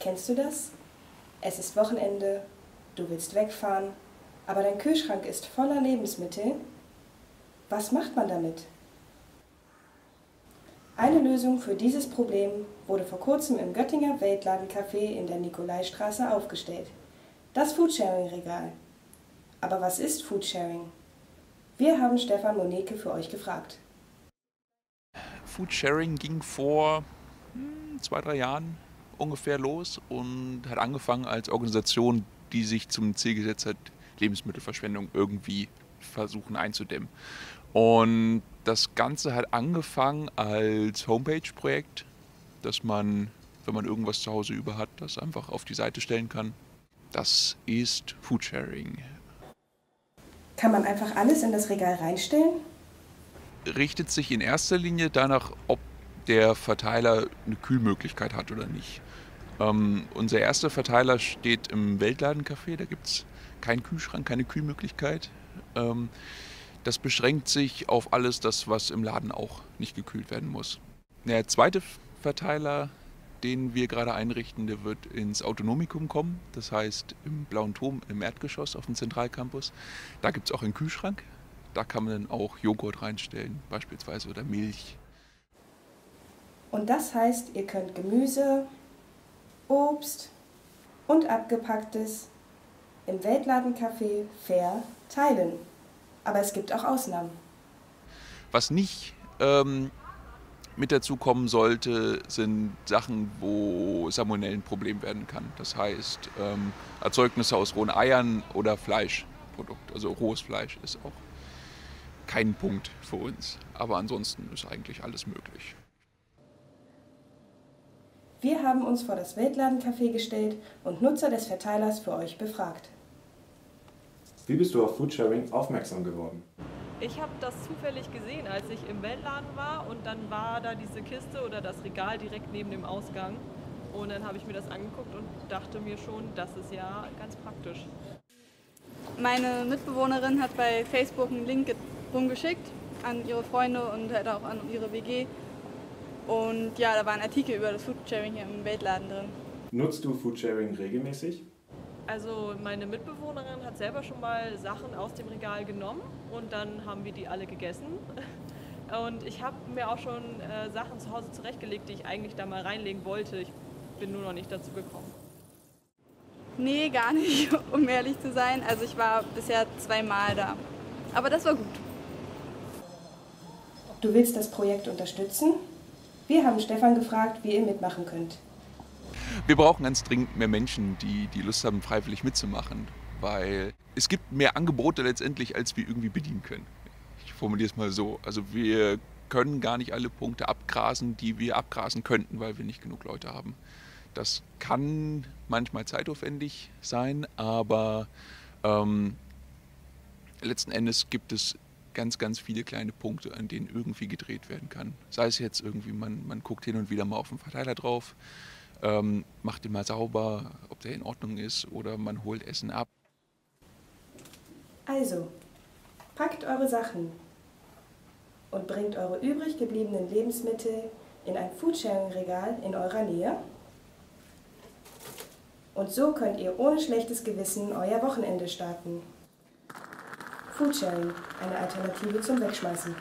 Kennst du das? Es ist Wochenende, du willst wegfahren, aber dein Kühlschrank ist voller Lebensmittel. Was macht man damit? Eine Lösung für dieses Problem wurde vor kurzem im Göttinger Weltladencafé in der Nikolaistraße aufgestellt. Das Foodsharing-Regal. Aber was ist Foodsharing? Wir haben Stefan Moneke für euch gefragt. Foodsharing ging vor hm, zwei, drei Jahren ungefähr los und hat angefangen als Organisation, die sich zum Ziel gesetzt hat, Lebensmittelverschwendung irgendwie versuchen einzudämmen. Und das Ganze hat angefangen als Homepage-Projekt, dass man, wenn man irgendwas zu Hause über hat, das einfach auf die Seite stellen kann. Das ist Foodsharing. Kann man einfach alles in das Regal reinstellen? Richtet sich in erster Linie danach, ob der Verteiler eine Kühlmöglichkeit hat oder nicht. Ähm, unser erster Verteiler steht im Weltladencafé, da gibt es keinen Kühlschrank, keine Kühlmöglichkeit. Ähm, das beschränkt sich auf alles das, was im Laden auch nicht gekühlt werden muss. Der zweite Verteiler, den wir gerade einrichten, der wird ins Autonomikum kommen. Das heißt im Blauen Turm im Erdgeschoss auf dem Zentralcampus. Da gibt es auch einen Kühlschrank. Da kann man dann auch Joghurt reinstellen, beispielsweise oder Milch. Und das heißt, ihr könnt Gemüse, Obst und abgepacktes im Weltladencafé fair teilen. Aber es gibt auch Ausnahmen. Was nicht ähm, mit dazu kommen sollte, sind Sachen, wo Salmonellen ein Problem werden kann. Das heißt ähm, Erzeugnisse aus rohen Eiern oder Fleischprodukt. Also rohes Fleisch ist auch kein Punkt für uns. Aber ansonsten ist eigentlich alles möglich. Wir haben uns vor das Weltladencafé gestellt und Nutzer des Verteilers für euch befragt. Wie bist du auf Foodsharing aufmerksam geworden? Ich habe das zufällig gesehen, als ich im Weltladen war und dann war da diese Kiste oder das Regal direkt neben dem Ausgang. Und dann habe ich mir das angeguckt und dachte mir schon, das ist ja ganz praktisch. Meine Mitbewohnerin hat bei Facebook einen Link rumgeschickt an ihre Freunde und halt auch an ihre WG. Und ja, da war ein Artikel über das Foodsharing hier im Weltladen drin. Nutzt du Foodsharing regelmäßig? Also meine Mitbewohnerin hat selber schon mal Sachen aus dem Regal genommen und dann haben wir die alle gegessen. Und ich habe mir auch schon äh, Sachen zu Hause zurechtgelegt, die ich eigentlich da mal reinlegen wollte. Ich bin nur noch nicht dazu gekommen. Nee, gar nicht, um ehrlich zu sein. Also ich war bisher zweimal da. Aber das war gut. Du willst das Projekt unterstützen? Wir haben Stefan gefragt, wie ihr mitmachen könnt. Wir brauchen ganz dringend mehr Menschen, die, die Lust haben, freiwillig mitzumachen, weil es gibt mehr Angebote letztendlich, als wir irgendwie bedienen können. Ich formuliere es mal so. Also wir können gar nicht alle Punkte abgrasen, die wir abgrasen könnten, weil wir nicht genug Leute haben. Das kann manchmal zeitaufwendig sein, aber ähm, letzten Endes gibt es ganz, ganz viele kleine Punkte, an denen irgendwie gedreht werden kann. Sei es jetzt irgendwie, man, man guckt hin und wieder mal auf den Verteiler drauf, ähm, macht den mal sauber, ob der in Ordnung ist oder man holt Essen ab. Also, packt eure Sachen und bringt eure übrig gebliebenen Lebensmittel in ein Foodsharing-Regal in eurer Nähe. Und so könnt ihr ohne schlechtes Gewissen euer Wochenende starten. Foodsharing, eine Alternative zum Wegschmeißen.